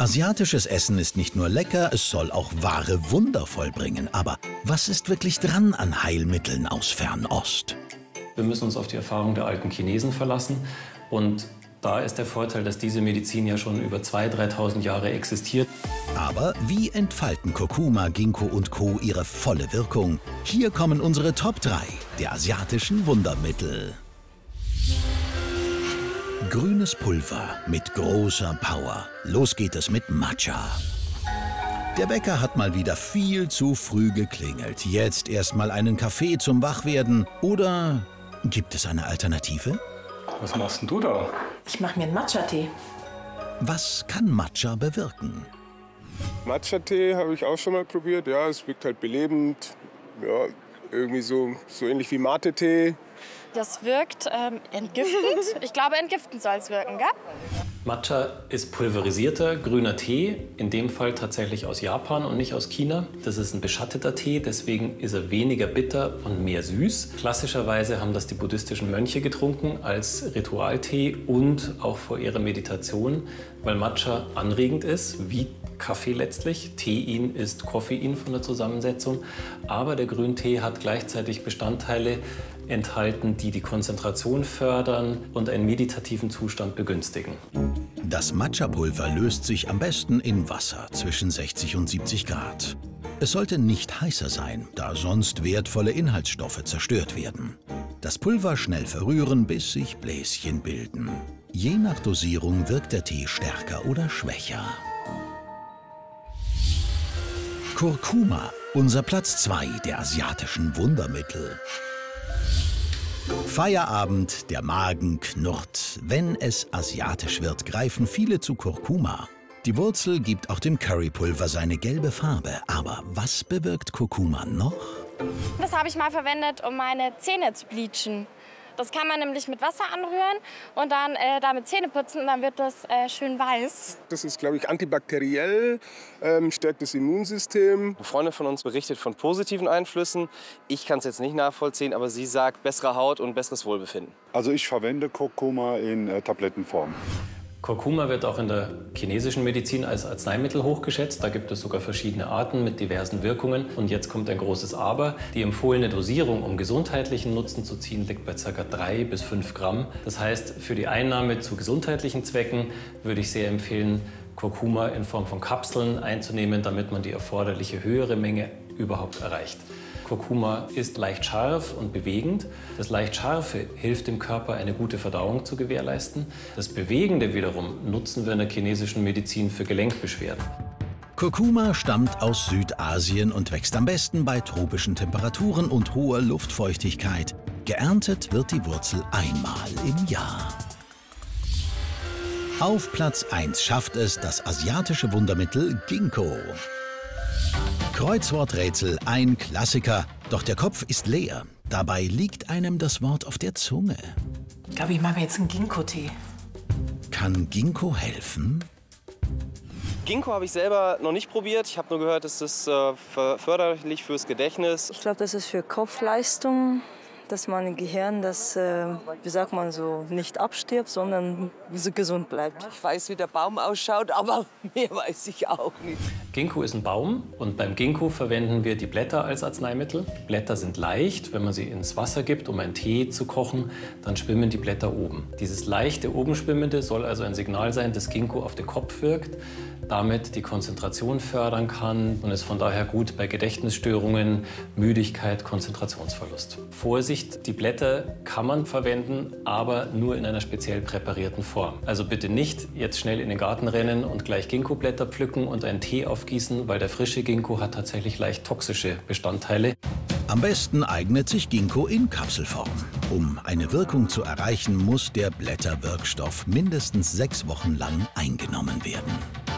Asiatisches Essen ist nicht nur lecker, es soll auch wahre Wunder vollbringen. Aber was ist wirklich dran an Heilmitteln aus Fernost? Wir müssen uns auf die Erfahrung der alten Chinesen verlassen. Und da ist der Vorteil, dass diese Medizin ja schon über 2.000, 3.000 Jahre existiert. Aber wie entfalten Kurkuma, Ginkgo und Co. ihre volle Wirkung? Hier kommen unsere Top 3 der asiatischen Wundermittel. Grünes Pulver mit großer Power. Los geht es mit Matcha. Der Bäcker hat mal wieder viel zu früh geklingelt. Jetzt erstmal einen Kaffee zum Wachwerden. Oder gibt es eine Alternative? Was machst denn du da? Ich mache mir einen Matcha-Tee. Was kann Matcha bewirken? Matcha-Tee habe ich auch schon mal probiert. Ja, es wirkt halt belebend. Ja, irgendwie so, so ähnlich wie Mate-Tee. Das wirkt ähm, entgiftend. Ich glaube, entgiftend soll es wirken, gell? Matcha ist pulverisierter grüner Tee, in dem Fall tatsächlich aus Japan und nicht aus China. Das ist ein beschatteter Tee, deswegen ist er weniger bitter und mehr süß. Klassischerweise haben das die buddhistischen Mönche getrunken als Ritualtee und auch vor ihrer Meditation, weil Matcha anregend ist, wie Kaffee letztlich. Tein ist Koffein von der Zusammensetzung, aber der Grüntee hat gleichzeitig Bestandteile enthalten, die die Konzentration fördern und einen meditativen Zustand begünstigen. Das Matcha-Pulver löst sich am besten in Wasser zwischen 60 und 70 Grad. Es sollte nicht heißer sein, da sonst wertvolle Inhaltsstoffe zerstört werden. Das Pulver schnell verrühren, bis sich Bläschen bilden. Je nach Dosierung wirkt der Tee stärker oder schwächer. Kurkuma, unser Platz 2 der asiatischen Wundermittel. Feierabend, der Magen knurrt. Wenn es asiatisch wird, greifen viele zu Kurkuma. Die Wurzel gibt auch dem Currypulver seine gelbe Farbe. Aber was bewirkt Kurkuma noch? Das habe ich mal verwendet, um meine Zähne zu bleachen. Das kann man nämlich mit Wasser anrühren und dann äh, damit Zähne putzen und dann wird das äh, schön weiß. Das ist, glaube ich, antibakteriell, ähm, stärkt das Immunsystem. Eine Freundin von uns berichtet von positiven Einflüssen. Ich kann es jetzt nicht nachvollziehen, aber sie sagt bessere Haut und besseres Wohlbefinden. Also ich verwende Kurkuma in äh, Tablettenform. Kurkuma wird auch in der chinesischen Medizin als Arzneimittel hochgeschätzt. Da gibt es sogar verschiedene Arten mit diversen Wirkungen. Und jetzt kommt ein großes Aber. Die empfohlene Dosierung, um gesundheitlichen Nutzen zu ziehen, liegt bei ca. 3 bis 5 Gramm. Das heißt, für die Einnahme zu gesundheitlichen Zwecken würde ich sehr empfehlen, Kurkuma in Form von Kapseln einzunehmen, damit man die erforderliche höhere Menge überhaupt erreicht. Kurkuma ist leicht scharf und bewegend. Das leicht scharfe hilft dem Körper, eine gute Verdauung zu gewährleisten. Das Bewegende wiederum nutzen wir in der chinesischen Medizin für Gelenkbeschwerden. Kurkuma stammt aus Südasien und wächst am besten bei tropischen Temperaturen und hoher Luftfeuchtigkeit. Geerntet wird die Wurzel einmal im Jahr. Auf Platz 1 schafft es das asiatische Wundermittel Ginkgo. Kreuzworträtsel, ein Klassiker. Doch der Kopf ist leer. Dabei liegt einem das Wort auf der Zunge. Ich glaube, ich mache mir jetzt einen Ginkgo-Tee. Kann Ginkgo helfen? Ginkgo habe ich selber noch nicht probiert. Ich habe nur gehört, es ist äh, förderlich fürs Gedächtnis. Ich glaube, das ist für Kopfleistung, dass mein Gehirn, das, äh, wie sagt man so, nicht abstirbt, sondern so gesund bleibt. Ich weiß, wie der Baum ausschaut, aber mehr weiß ich auch nicht. Ginkgo ist ein Baum und beim Ginkgo verwenden wir die Blätter als Arzneimittel. Blätter sind leicht, wenn man sie ins Wasser gibt, um einen Tee zu kochen, dann schwimmen die Blätter oben. Dieses leichte oben schwimmende soll also ein Signal sein, dass Ginkgo auf den Kopf wirkt damit die Konzentration fördern kann und ist von daher gut bei Gedächtnisstörungen, Müdigkeit, Konzentrationsverlust. Vorsicht, die Blätter kann man verwenden, aber nur in einer speziell präparierten Form. Also bitte nicht jetzt schnell in den Garten rennen und gleich Ginkgo-Blätter pflücken und einen Tee aufgießen, weil der frische Ginkgo hat tatsächlich leicht toxische Bestandteile. Am besten eignet sich Ginkgo in Kapselform. Um eine Wirkung zu erreichen, muss der Blätterwirkstoff mindestens sechs Wochen lang eingenommen werden.